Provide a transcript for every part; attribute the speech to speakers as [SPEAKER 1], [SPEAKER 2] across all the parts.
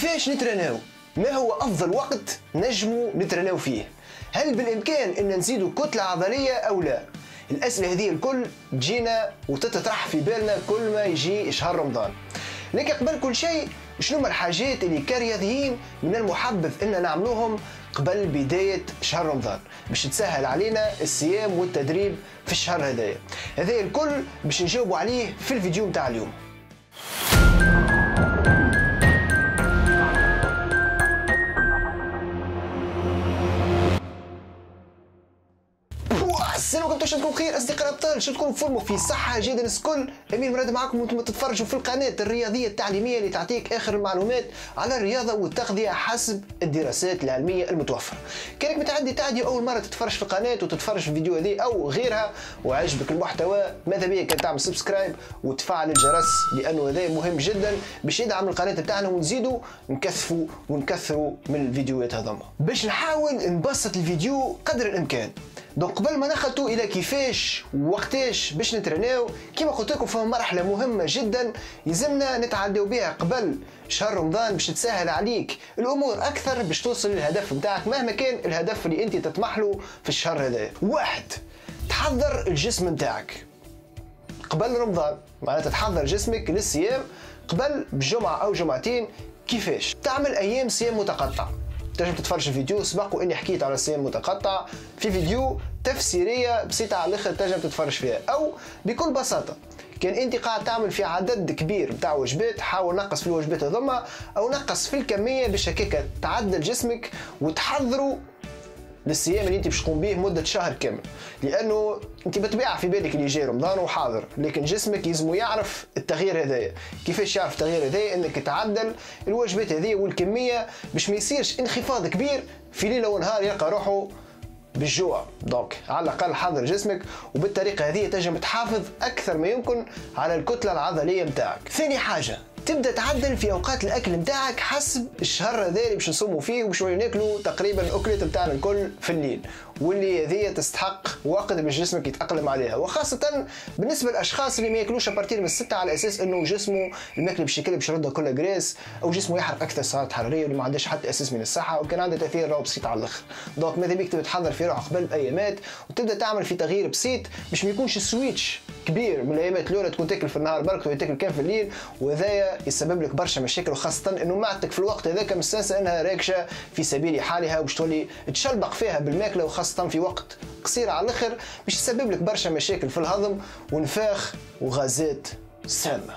[SPEAKER 1] كيفاش نترناو؟ ما هو أفضل وقت نجمو نترناو فيه؟ هل بالإمكان أن نزيدوا كتلة عضلية أو لا؟ الأسئلة هذه الكل تجينا وتتطرح في بالنا كل ما يجي شهر رمضان. لكن قبل كل شيء شنو هما الحاجات اللي كرياضيين من المحبذ أن نعملوهم قبل بداية شهر رمضان؟ باش تسهل علينا الصيام والتدريب في الشهر هذايا. هذا الكل باش نجاوبوا عليه في الفيديو متاع اليوم. عليكم تكون بخير أصدقاء الأبطال؟ شو تكون forme و في صحة جيدة الكل امين مراد معكم وأنتم تتفرجوا في القناة الرياضية التعليمية اللي تعطيك آخر المعلومات على الرياضة والتغذية حسب الدراسات العلمية المتوفرة. كانك متعدي تعدي أول مرة تتفرج في القناة وتتفرج في الفيديو هذه أو غيرها وعجبك المحتوى ماذا بيك تعمل subscribe وتفعل الجرس لأنه هذا مهم جدا باش يدعم القناة بتاعنا ونزيدوا نكثفوا ونكثروا من الفيديوهات هذوما. باش نحاول نبسط الفيديو قدر الإمكان. دونك قبل ما نخطو إلى كيفاش وقتاش باش نترناو كما قلت لكم فما مرحلة مهمة جدا يلزمنا نتعداو بها قبل شهر رمضان باش تسهل عليك الأمور أكثر باش توصل للهدف نتاعك مهما كان الهدف اللي أنت تطمح له في الشهر هذا. واحد تحضر الجسم نتاعك قبل رمضان معناتها تحضر جسمك للصيام قبل بجمعة أو جمعتين كيفاش؟ تعمل أيام صيام متقطع. تنجم تتفرج الفيديو. سبق وإني حكيت على الصيام المتقطع في فيديو تفسيرية بسيطه على الإخر تنجم تتفرج فيها. أو بكل بساطة كان انت قاعد تعمل في عدد كبير بتاع وجبات. حاول نقص في الوجبات هذوما أو نقص في الكمية باش تعدل جسمك وتحضره للصيام اللي انت باش تقوم به مدة شهر كامل. لأنه انت بتبيع في بالك اللي جاي رمضان وحاضر لكن جسمك يلزمو يعرف التغيير هذايا. كيفاش يعرف التغيير هذايا؟ انك تعدل الوجبات هذه والكمية باش ما يصيرش انخفاض كبير في ليلة ونهار يلقى روحه بالجوع. دونك على الأقل حضر جسمك وبالطريقة هذه تنجم تحافظ أكثر ما يمكن على الكتلة العضلية نتاعك ثاني حاجة تبدأ تعدل في أوقات الأكل نتاعك حسب الشهر هذا اللي باش نصوموا فيه وباش ناكلوا تقريبا الاكلات نتاعنا الكل في الليل. واللي هذه تستحق وقت باش جسمك يتأقلم عليها. وخاصة بالنسبة للأشخاص اللي ما ياكلوش à partir من الستة على أساس إنه جسمه الماكلة باش ياكل باش يردها كلها graisse أو جسمه يحرق أكثر سعرات حرارية واللي ما عندهاش حتى أساس من الصحة وكان عنده تأثير راهو بسيط على الأخر. donc ماذا بيك؟ تبدأ تحضر في روحك قبل بايامات وتبدأ تعمل في تغيير بسيط باش ما يكونش switch كبير من الأيامات الأولى تكون تاكل في النهار برك تاكل كان في الليل وهذايا يسبب لك برشا مشاكل وخاصة إنه معدتك في الوقت هذاك مستانسة إنها راكشة في سبيل حالها وباش تولي تشلبق فيها بالماكلة وخاصة في وقت قصير على الآخر باش تسبب لك برشا مشاكل في الهضم ونفاخ وغازات سامة.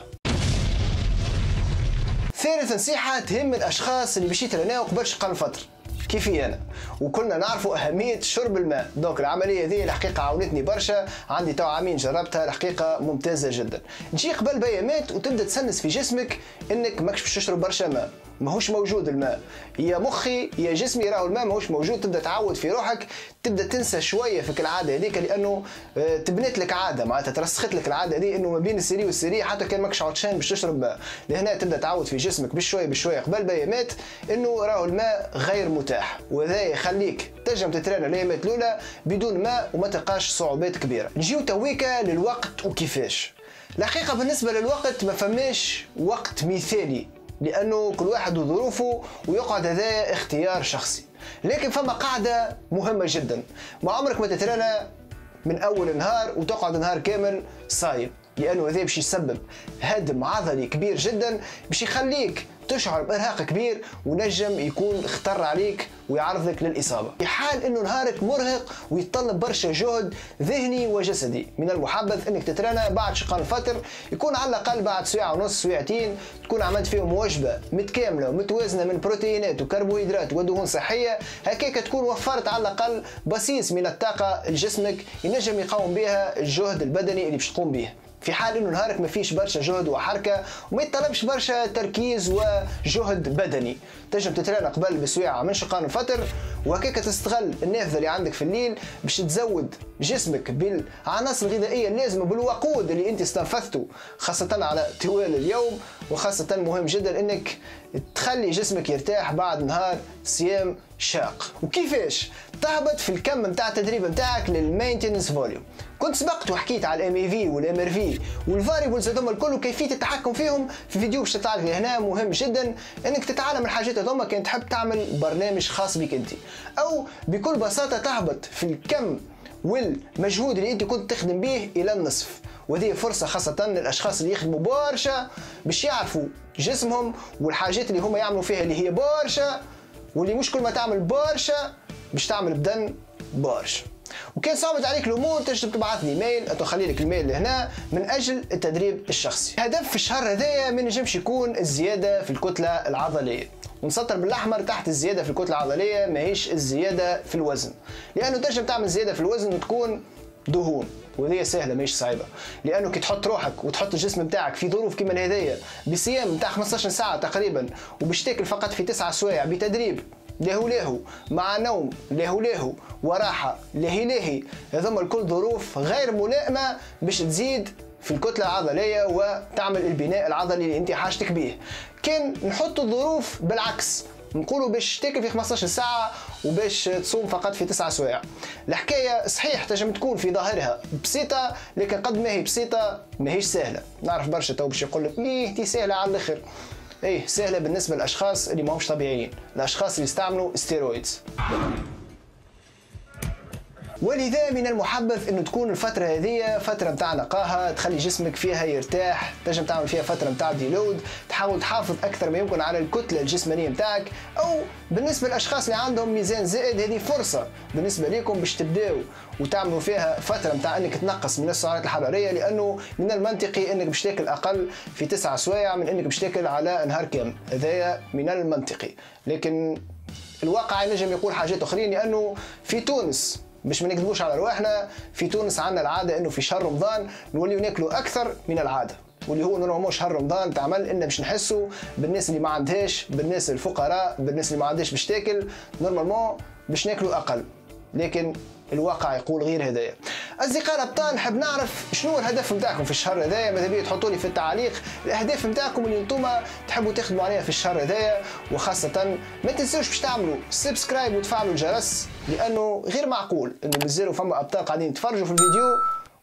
[SPEAKER 1] ثالث نصيحة تهم الأشخاص اللي باش يترناو قبل شقان فترة كيفي أنا؟ وكلنا نعرفوا أهمية شرب الماء. donc العملية هذه الحقيقة عاونتني برشا عندي تو عامين جربتها الحقيقة ممتازة جدا. تجي قبل بيامات وتبدأ تسنس في جسمك إنك ماكش باش تشرب برشا ماء. ماهوش موجود الماء. يا مخي يا جسمي راهو الماء ماهوش موجود تبدأ تعود في روحك تبدأ تنسى شوية فيك العادة هذيك لأنه آه، تبنت لك عادة معناتها ترسخت لك العادة هذه إنه ما بين السري والسري حتى كان ماكش عطشان باش تشرب ماء. لهنا تبدأ تعود في جسمك بشوية بشوية قبل بيامات إنه راهو الماء غير متاح. وهذا يخليك تنجم تترينا الأيامات الأولى بدون ماء وما تلقاش صعوبات كبيرة. نجيو تويكا للوقت وكيفاش. الحقيقة بالنسبة للوقت ما فماش وقت مثالي لأنه كل واحد وظروفه ويقعد هذا اختيار شخصي. لكن فما قاعدة مهمة جدا. ما عمرك ما تترنى من أول نهار وتقعد نهار كامل صايم. لأنه هذا باش يسبب هدم عضلي كبير جدا باش يخليك تشعر بإرهاق كبير ونجم يكون خطر عليك ويعرضك للإصابة. في حال إنه نهارك مرهق ويتطلب برشا جهد ذهني وجسدي. من المحبذ إنك تترنى بعد شقان فتر يكون على الأقل بعد ساعة ونص ساعتين تكون عملت فيهم وجبة متكاملة ومتوازنة من بروتينات وكربوهيدرات ودهون صحية. هكاك تكون وفرت على الأقل بصيص من الطاقة لجسمك ينجم يقاوم بها الجهد البدني اللي باش تقوم به. في حال إنه نهارك ما فيش برشا جهد وحركة وما يتطلبش برشا تركيز وجهد بدني. تنجم تترينا قبل بسويعه من شقان الفطر وهكاك تستغل النافذة اللي عندك في الليل باش تزود جسمك بالعناصر الغذائية اللازمة بالوقود اللي أنت استنفذته خاصة على طوال اليوم وخاصة مهم جدا إنك تخلي جسمك يرتاح بعد نهار صيام شاق. وكيفاش؟ تهبط في الكم نتاع التدريب نتاعك لل maintenance volume. كنت سبقت وحكيت على ال MEV وال MRV وال variables هذوما الكل وكيفية التحكم فيهم في فيديو باش تتعرف هنا مهم جدا إنك تتعلم الحاجات هذوما كان تحب تعمل برنامج خاص بك أنت. أو بكل بساطة تهبط في الكم والمجهود اللي أنت كنت تخدم به إلى النصف. وهذه فرصة خاصة للأشخاص اللي يخدموا برشا باش يعرفوا جسمهم والحاجات اللي هما يعملوا فيها اللي هي برشا واللي مش كل ما تعمل برشا باش تعمل بدن برشا. وكان صعبت عليك الأمور تجرب تبعث لي ميل أو خلي لك الميل لهنا من أجل التدريب الشخصي. هدف في الشهر هذايا ما نجمش يكون الزيادة في الكتلة العضلية. ونسطر بالأحمر تحت الزيادة في الكتلة العضلية ماهيش الزيادة في الوزن. لأنه تنجم تعمل زيادة في الوزن وتكون دهون وهي سهلة ماهيش صعيبة. لأنه كي تحط روحك وتحط الجسم نتاعك في ظروف كيما هذيا بصيام نتاع 15 ساعة تقريبا وباش تاكل فقط في 9 سوايع بتدريب لهو لهو مع نوم لهو لهو وراحة لهي لهي هذوما الكل ظروف غير ملائمة باش تزيد في الكتلة العضلية وتعمل البناء العضلي اللي انت حاجتك به كان نحط الظروف بالعكس نقولوا باش تاكل في 15 ساعة وباش تصوم فقط في 9 سوايع. الحكاية صحيح تنجم تكون في ظاهرها بسيطة لكن قد ما هي بسيطة ماهيش سهلة. نعرف برشا تو باش يقول لك إيه دي سهلة على الآخر. إيه سهلة بالنسبة للأشخاص اللي ماهمش طبيعيين. الأشخاص اللي يستعملوا steroids ولذا من المحبذ إنه تكون الفترة هذه فترة نتاع نقاهة تخلي جسمك فيها يرتاح تنجم تعمل فيها فترة نتاع deload تحاول تحافظ أكثر ما يمكن على الكتلة الجسمانية نتاعك أو بالنسبة للأشخاص اللي عندهم ميزان زائد هذه فرصة بالنسبة لكم باش تبداو وتعملوا فيها فترة نتاع إنك تنقص من السعرات الحرارية لأنه من المنطقي إنك باش تاكل أقل في تسعة سوايع من إنك باش تاكل على نهار كامل. هذايا من المنطقي. لكن الواقع ينجم يقول حاجات أخرين لأنه في تونس باش ما نكذبوش على رواحنا في تونس عندنا العادة إنه في شهر رمضان نوليو ناكلوا أكثر من العادة واللي هو normalement شهر رمضان. تعمل ان باش نحسوا بالناس اللي ما عندهاش بالناس الفقراء بالناس اللي ما عندهاش باش تاكل normalement باش ناكلوا أقل. لكن الواقع يقول غير هدايا. أصدقاء الأبطال نحب نعرف شنو الهدف نتاعكم في الشهر هذايا؟ ماذا بيا تحطوا لي في التعليق؟ الأهداف نتاعكم اللي أنتم تحبوا تخدموا عليها في الشهر هذايا وخاصة ما تنسوش باش تعملوا subscribe وتفعلوا الجرس لأنه غير معقول إنه مازالوا فما أبطال قاعدين يتفرجوا في الفيديو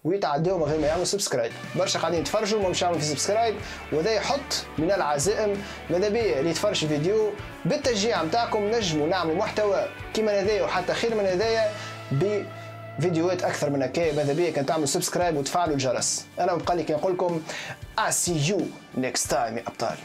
[SPEAKER 1] ويتعداو من غير ما يعملوا subscribe برشا قاعدين يتفرجوا وما مش يعملوا في subscribe وهذا يحط من العزائم ماذا بيا اللي يتفرج الفيديو بالتشجيع نتاعكم نجموا نعملوا محتوى كيما هذايا وحتى خير من هذايا بفيديوهات أكثر من هكا ماذا بيا كان تعملوا subscribe وتفعلوا الجرس. أنا بقى لي كنقول لكم see you next time يا أبطال.